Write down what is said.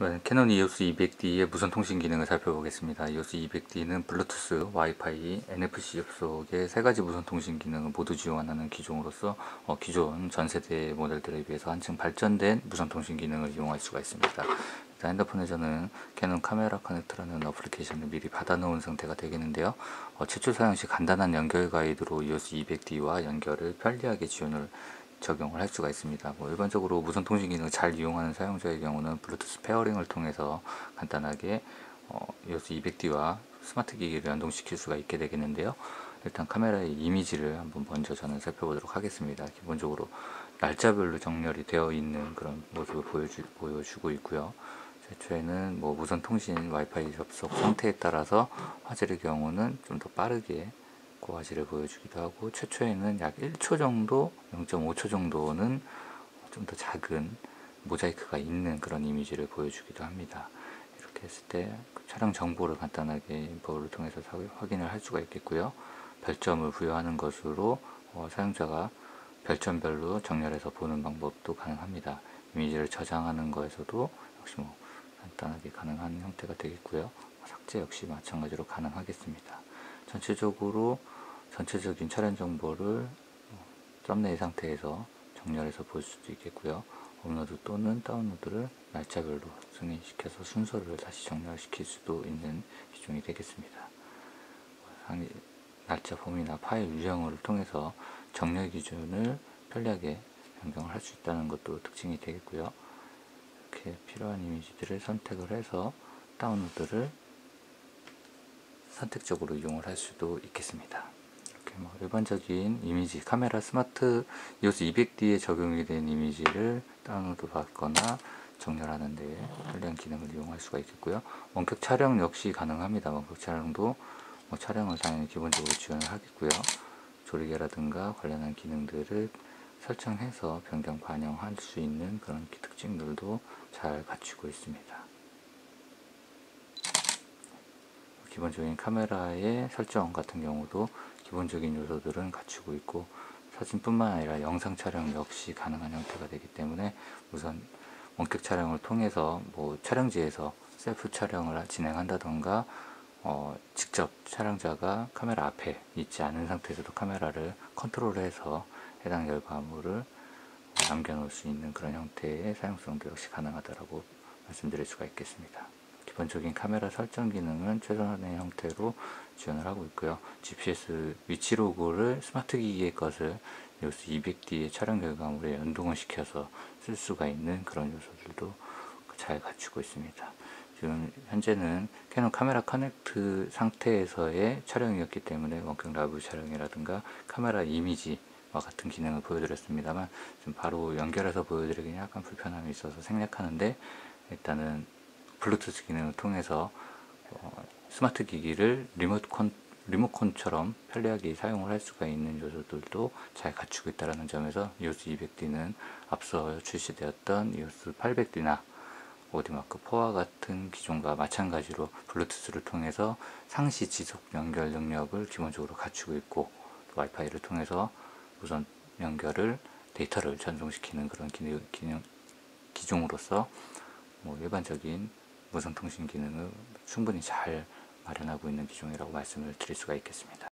이번엔 캐논 EOS 200D의 무선 통신 기능을 살펴보겠습니다. EOS 200D는 블루투스, 와이파이, NFC 접속의 세 가지 무선 통신 기능을 모두 지원하는 기종으로서 어, 기존 전 세대 모델들에 비해서 한층 발전된 무선 통신 기능을 이용할 수가 있습니다. 일단 핸드폰에서는 캐논 Camera Connect라는 어플리케이션을 미리 받아놓은 상태가 되겠는데요. 어, 최초 사용 시 간단한 연결 가이드로 EOS 200D와 연결을 편리하게 지원을 적용을 할 수가 있습니다. 뭐 일반적으로 무선 통신 기능을 잘 이용하는 사용자의 경우는 블루투스 pairing을 통해서 간단하게 어, EOS 200D와 스마트 기기를 연동시킬 수가 있게 되겠는데요. 일단 카메라의 이미지를 한번 먼저 저는 살펴보도록 하겠습니다. 기본적으로 날짜별로 정렬이 되어 있는 그런 모습을 보여주, 보여주고 있고요. 최초에는 뭐 무선 통신 와이파이 접속 상태에 따라서 화질의 경우는 좀 더 빠르게 고화질을 보여주기도 하고 최초에는 약 1초 정도, 0.5초 정도는 좀 더 작은 모자이크가 있는 그런 이미지를 보여주기도 합니다. 이렇게 했을 때그 촬영 정보를 간단하게 인포를 통해서 확인을 할 수가 있겠고요. 별점을 부여하는 것으로 어, 사용자가 별점별로 정렬해서 보는 방법도 가능합니다. 이미지를 저장하는 거에서도 역시 뭐 간단하게 가능한 형태가 되겠고요. 삭제 역시 마찬가지로 가능하겠습니다. 전체적으로 전체적인 촬영 정보를 썸네일 상태에서 정렬해서 볼 수도 있겠고요. 업로드 또는 다운로드를 날짜별로 승인시켜서 순서를 다시 정렬시킬 수도 있는 기종이 되겠습니다. 날짜 범위나 파일 유형을 통해서 정렬 기준을 편리하게 변경을 할 수 있다는 것도 특징이 되겠고요. 이렇게 필요한 이미지들을 선택을 해서 다운로드를 선택적으로 이용을 할 수도 있겠습니다. 이렇게 뭐 일반적인 이미지, 카메라 스마트 EOS 200D에 적용이 된 이미지를 다운로드 받거나 정렬하는 데 편리한 기능을 이용할 수가 있겠고요. 원격 촬영 역시 가능합니다. 원격 촬영도 뭐 촬영을 당연히 기본적으로 지원을 하겠고요. 조리개라든가 관련한 기능들을 설정해서 변경 반영할 수 있는 그런 특징들도 잘 갖추고 있습니다. 기본적인 카메라의 설정 같은 경우도 기본적인 요소들은 갖추고 있고 사진뿐만 아니라 영상 촬영 역시 가능한 형태가 되기 때문에 우선 원격 촬영을 통해서 뭐 촬영지에서 셀프 촬영을 진행한다던가 어, 직접 촬영자가 카메라 앞에 있지 않은 상태에서도 카메라를 컨트롤해서 해당 결과물을 남겨놓을 수 있는 그런 형태의 사용성도 역시 가능하다고 말씀드릴 수가 있겠습니다. 기본적인 카메라 설정 기능은 최선의 형태로 지원을 하고 있고요. GPS 위치 로그를 스마트 기기의 것을 EOS 200D의 촬영 결과물에 연동을 시켜서 쓸 수가 있는 그런 요소들도 잘 갖추고 있습니다. 지금 현재는 캐논 Camera Connect 상태에서의 촬영이었기 때문에 원격 라이브 촬영이라든가 카메라 이미지 와 같은 기능을 보여드렸습니다만 지금 바로 연결해서 보여드리기는 약간 불편함이 있어서 생략하는데 일단은 블루투스 기능을 통해서 어, 스마트 기기를 리모컨, 리모컨처럼 편리하게 사용을 할 수가 있는 요소들도 잘 갖추고 있다는 점에서 EOS 200D는 앞서 출시되었던 EOS 800D나 오디마크 4와 같은 기종과 마찬가지로 블루투스를 통해서 상시 지속 연결 능력을 기본적으로 갖추고 있고 와이파이를 통해서 우선 연결을 데이터를 전송시키는 그런 기능, 기능 기종으로서 뭐 일반적인 무선 통신 기능을 충분히 잘 마련하고 있는 기종이라고 말씀을 드릴 수가 있겠습니다.